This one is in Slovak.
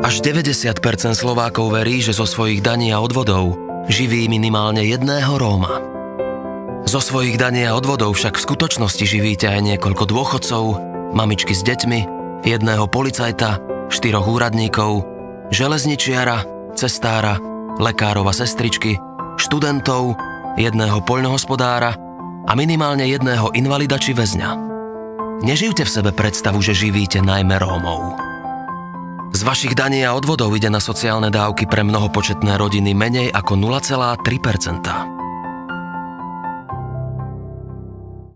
Až 90% Slovákov verí, že zo svojich daní a odvodov živí minimálne jedného Róma. Zo svojich daní a odvodov však v skutočnosti živíte aj niekoľko dôchodcov, mamičky s deťmi, jedného policajta, štyroch úradníkov, železničiara, cestára, lekárov a sestričky, študentov, jedného poľnohospodára a minimálne jedného invalida či väzňa. Nežijte v sebe predstavu, že živíte najmä Rómov. Z vašich daní a odvodov ide na sociálne dávky pre mnohopočetné rodiny menej ako 0,3